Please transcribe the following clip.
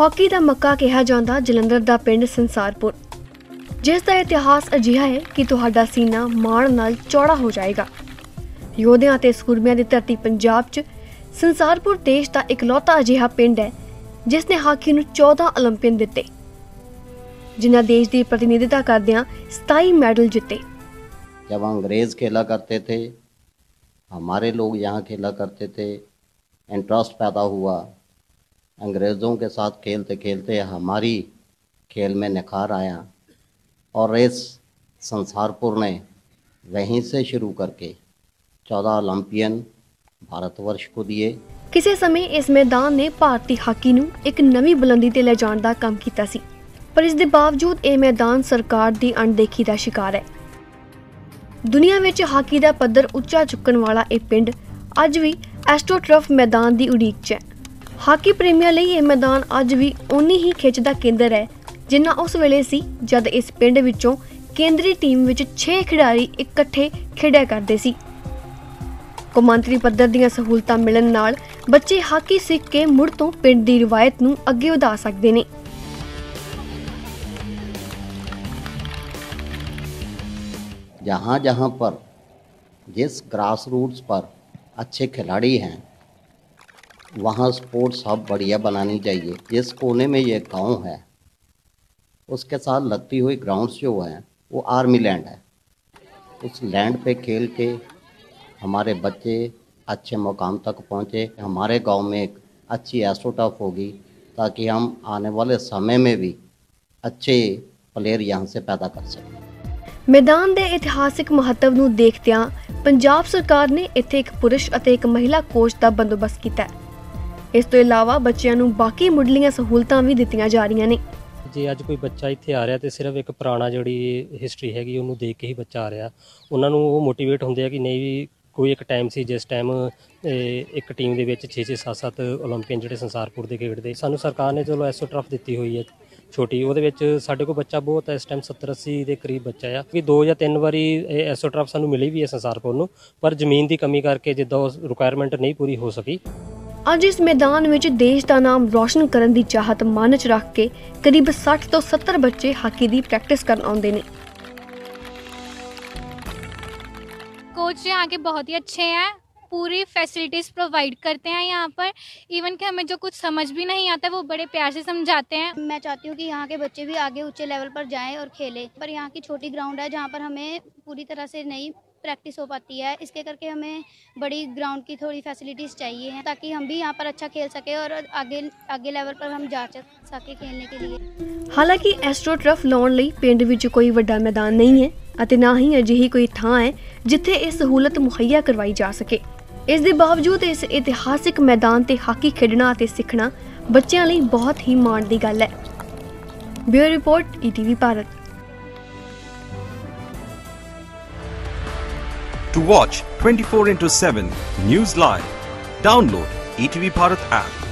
Hockey ਦਾ ਮੱਕਾ ਕਿਹਾ ਜਾਂਦਾ ਜਲੰਧਰ ਦਾ ਪਿੰਡ ਸੰਸਾਰਪੁਰ ਜਿਸ ਦਾ ਇਤਿਹਾਸ ਅਜਿਹਾ ਹੈ ਕਿ ਤੁਹਾਡਾ ਸੀਨਾ ਮਾਣ ਨਾਲ ਚੌੜਾ ਹੋ ਜਾਏਗਾ ਯੋਧਿਆਂ ਤੇ ਸੂਰਮਿਆਂ ਦੀ ਧਰਤੀ ਪੰਜਾਬ 'ਚ ਸੰਸਾਰਪੁਰ ਦੇਸ਼ ਦਾ ਇਕਲੌਤਾ ਅਜਿਹਾ ਪਿੰਡ ਹੈ ਜਿਸ ਨੇ ਹਾਕੀ ਨੂੰ 14 올림픽 ਦਿੱਤੇ ਜਿਨ੍ਹਾਂ ਦੇਸ਼ ਦੀ ਪ੍ਰਤੀਨਿਧਤਾ ਕਰਦਿਆਂ 27 ਮੈਡਲ ਜਿੱਤੇ जब अंग्रेज़ खेला करते थे हमारे लोग यहाँ खेला करते थे इंटरेस्ट पैदा हुआ अंग्रेज़ों के साथ खेलते खेलते हमारी खेल में निखार आया और रेस संसारपुर ने वहीं से शुरू करके चौदह ओलंपियन भारतवर्ष को दिए ਕਿਸੇ ਸਮੇਂ ਇਸ ਮੈਦਾਨ ਨੇ ਭਾਰਤੀ ਹਾਕੀ ਨੂੰ ਇੱਕ ਨਵੀਂ ਬੁਲੰਦੀ ਤੇ ਲੈ ਜਾਣ ਦਾ ਕੰਮ ਕੀਤਾ ਸੀ ਪਰ ਇਸ ਦੇ ਬਾਵਜੂਦ ਇਹ ਮੈਦਾਨ ਸਰਕਾਰ ਦੀ ਅਣਦੇਖੀ ਦਾ ਸ਼ਿਕਾਰ ਹੈ ਦੁਨੀਆ ਵਿੱਚ ਹਾਕੀ ਦਾ ਪੱਧਰ ਉੱਚਾ ਚੁੱਕਣ ਵਾਲਾ ਇਹ ਪਿੰਡ ਅੱਜ ਵੀ ਐਸਟ੍ਰੋਟਰਫ ਮੈਦਾਨ ਦੀ ਉਡੀਕ 'ਚ ਹੈ ਹਾਕੀ ਪ੍ਰੇਮੀਆਂ ਲਈ ਇਹ ਮੈਦਾਨ ਅੱਜ ਵੀ ਓਨੀ ਹੀ ਖਿੱਚ ਦਾ ਕੇਂਦਰ ਹੈ ਜਿੰਨਾ ਉਸ ਵੇਲੇ ਸੀ ਜਦ ਇਸ ਪਿੰਡ ਵਿੱਚੋਂ ਕੇਂਦਰੀ ਟੀਮ ਵਿੱਚ 6 ਖਿਡਾਰੀ ਇਕੱਠੇ ਖੇਡਿਆ ਕਰਦੇ ਸੀ ਕੌਮਾਂਤਰੀ ਪੱਧਰ ਦੀਆਂ ਸਹੂਲਤਾਂ ਮਿਲਣ ਨਾਲ ਬੱਚੇ ਹਾਕੀ ਸਿੱਖ ਕੇ ਮੁੜ ਤੋਂ ਪਿੰਡ ਦੀ ਰਵਾਇਤ ਨੂੰ ਅੱਗੇ ਵਧਾ ਸਕਦੇ ਨੇ जहाँ जहाँ पर जिस ग्रास रूट्स पर अच्छे खिलाड़ी हैं वहाँ स्पोर्ट्स हब बढ़िया बनानी चाहिए जिस कोने में ये गांव है उसके साथ लगती हुई ग्राउंड्स जो हैं वो आर्मी लैंड है उस लैंड पे खेल के हमारे बच्चे अच्छे मुकाम तक पहुँचे हमारे गांव में एक अच्छी एस्ट्रोटफ होगी ताकि हम आने वाले समय में भी अच्छे प्लेयर यहाँ से पैदा कर सकें ਮੈਦਾਨ ਦੇ ਇਤਿਹਾਸਿਕ ਮਹੱਤਵ ਨੂੰ ਦੇਖਦਿਆਂ ਪੰਜਾਬ ਸਰਕਾਰ ਨੇ ਇੱਥੇ ਇੱਕ ਪੁਰਸ਼ ਅਤੇ ਇੱਕ ਮਹਿਲਾ ਕੋਚ ਦਾ ਬੰਦੋਬਸਤ ਕੀਤਾ ਹੈ ਇਸ ਤੋਂ ਇਲਾਵਾ ਬੱਚਿਆਂ ਨੂੰ ਬਾਕੀ ਮੁੱਢਲੀਆਂ ਸਹੂਲਤਾਂ ਵੀ ਦਿੱਤੀਆਂ ਜਾ ਰਹੀਆਂ ਨੇ ਜੇ ਅੱਜ ਕੋਈ ਬੱਚਾ ਇੱਥੇ ਆ ਰਿਹਾ ਤੇ ਸਿਰਫ ਇੱਕ ਪੁਰਾਣਾ ਜਿਹੜੀ ਹਿਸਟਰੀ ਹੈਗੀ ਉਹਨੂੰ ਦੇਖ ਕੇ ਹੀ ਬੱਚਾ ਆ ਰਿਹਾ ਉਹਨਾਂ ਨੂੰ ਉਹ ਮੋਟੀਵੇਟ ਹੁੰਦੇ ਆ ਕਿ ਨਹੀਂ ਵੀ ਕੋਈ ਇੱਕ ਟਾਈਮ ਸੀ ਜਿਸ ਟਾਈਮ ਇੱਕ ਟੀਮ ਦੇ ਵਿੱਚ 6 6 7 7 올림픽 ਜਿਹੜੇ ਸੰਸਾਰਪੁਰ ਦੇ ਖੇਡਦੇ ਸਾਨੂੰ ਸਰਕਾਰ ਨੇ ਚਲੋ ਐਸੋ ਟਰਫ ਦਿੱਤੀ ਹੋਈ ਹੈ ਛੋਟੀ ਉਹਦੇ ਵਿੱਚ ਸਾਡੇ ਕੋਲ ਬੱਚਾ ਬਹੁਤ ਹੈ ਇਸ ਟਾਈਮ 70 80 ਦੇ ਕਰੀਬ ਬੱਚਾ ਆ ਕਿ ਦੋ ਜਾਂ ਤਿੰਨ ਵਾਰੀ ਇਹ ਐਸੋ ਟਰਫ ਸਾਨੂੰ ਮਿਲੀ ਵੀ ਹੈ ਸੰਸਾਰਪੁਰ ਨੂੰ ਪਰ ਜ਼ਮੀਨ ਦੀ ਕਮੀ ਕਰਕੇ ਜਿੱਦਾਂ ਉਹ ਰਿਕੁਆਇਰਮੈਂਟ ਨਹੀਂ ਪੂਰੀ ਹੋ ਸਕੀ ਅੱਜ ਇਸ ਮੈਦਾਨ ਵਿੱਚ ਦੇਸ਼ ਦਾ ਨਾਮ ਰੌਸ਼ਨ ਕਰਨ ਦੀ ਚਾਹਤ ਮਨ 'ਚ ਰੱਖ ਕੇ ਕਰੀਬ 60 ਤੋਂ 70 ਬੱਚੇ ਹਾਕੀ ਦੀ ਪ੍ਰੈਕਟਿਸ ਕਰਨ ਆਉਂਦੇ ਨੇ कोच यहाँ के बहुत ही अच्छे हैं पूरी फैसिलिटीज़ प्रोवाइड करते हैं यहाँ पर इवन कि हमें जो कुछ समझ भी नहीं आता वो बड़े प्यार से समझाते हैं मैं चाहती हूँ कि यहाँ के बच्चे भी आगे ऊंचे लेवल पर जाएं और खेलें पर यहाँ की छोटी ग्राउंड है जहाँ पर हमें पूरी तरह से नहीं प्रैक्टिस हो पाती है इसके करके हमें बड़ी ग्राउंड की थोड़ी फैसिलिटीज़ चाहिए हैं ताकि हम भी यहाँ पर अच्छा खेल सकें और आगे आगे लेवल पर हम जा सके खेलने के लिए ਹਾਲਾਂਕਿ ਐਸਟ੍ਰੋਟਰਫ ਲਾਉਣ ਲਈ ਪਿੰਡ ਵਿੱਚ ਕੋਈ ਵੱਡਾ ਮੈਦਾਨ ਨਹੀਂ ਹੈ ਅਤੇ ਨਾ ਹੀ ਅਜਿਹੀ ਕੋਈ ਥਾਂ ਹੈ ਜਿੱਥੇ ਇਹ ਸਹੂਲਤ ਮੁਹੱਈਆ ਕਰਵਾਈ ਜਾ ਸਕੇ ਇਸ ਦੇ ਬਾਵਜੂਦ ਇਸ ਇਤਿਹਾਸਿਕ ਮੈਦਾਨ ਤੇ ਹਾਕੀ ਖੇਡਣਾ ਅਤੇ ਸਿੱਖਣਾ ਬੱਚਿਆਂ ਲਈ ਬਹੁਤ ਹੀ ਮਾਣ ਦੀ ਗੱਲ ਹੈ bureau report ETV Bharat To watch 24 into 7 News Live, download ETV Bharat app.